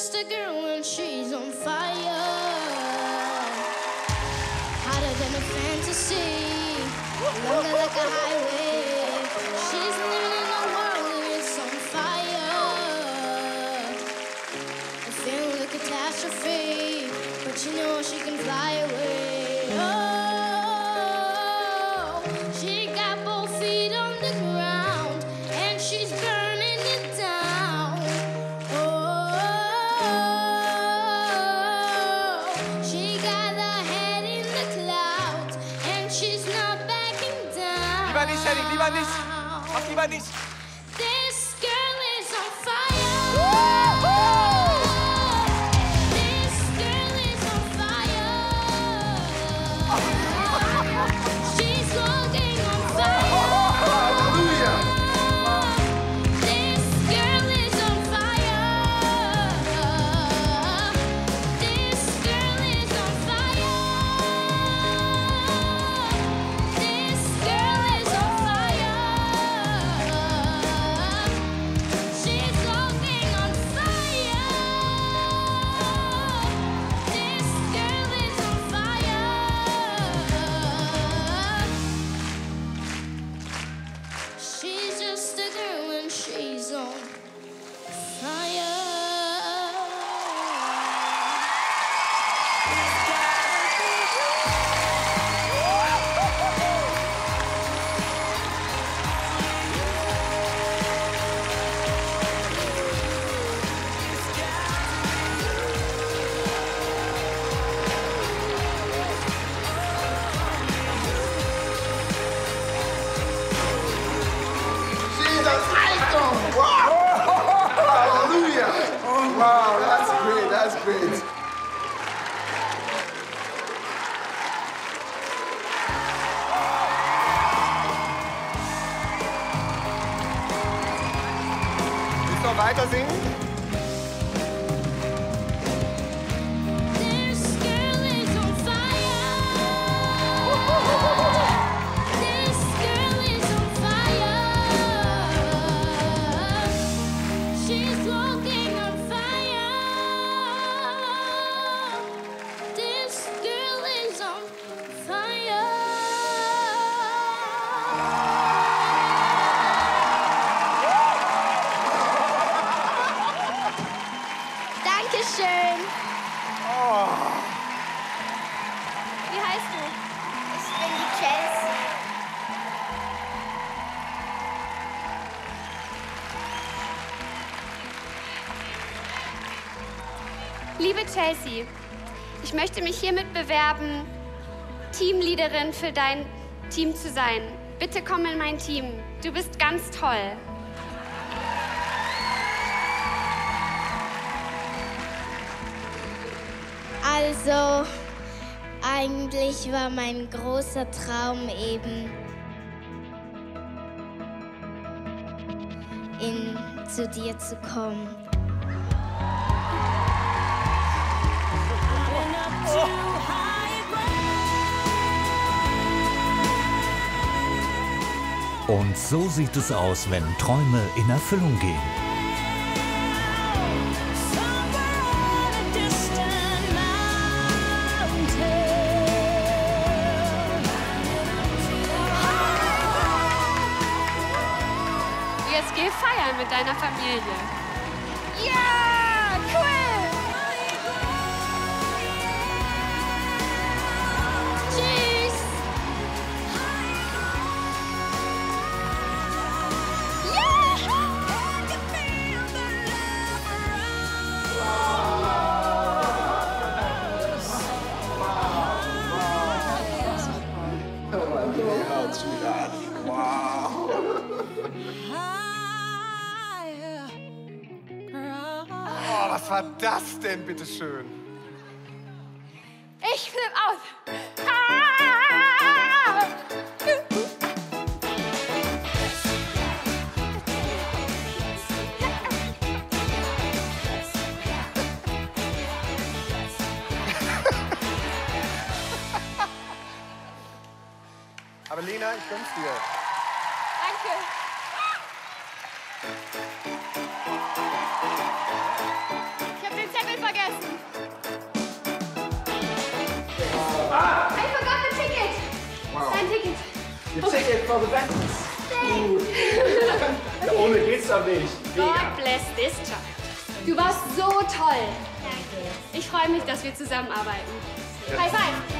just a girl and she's on fire. Hotter than a fantasy, longer like a highway. She's living in a world and it's on fire. A feeling of catastrophe, but you know she can fly away. Oh, Libanis, Eric, Libanis. Mag this. Willst du Wie heißt du? Ich bin die Chelsea. Liebe Chelsea, ich möchte mich hiermit bewerben, Teamleaderin für dein Team zu sein. Bitte komm in mein Team. Du bist ganz toll. Also, eigentlich war mein großer Traum eben, in, zu dir zu kommen. Und so sieht es aus, wenn Träume in Erfüllung gehen. Geh feiern mit deiner Familie. Ja, war das denn, bitteschön? Ich flipp aus. Ah! Aber Lena, ich gönn's dir. Danke. Your ticket for the Bengals. Ja, ohne geht's doch nicht. God bless this child. Du warst so toll. Ich freue mich, dass wir zusammenarbeiten. High five.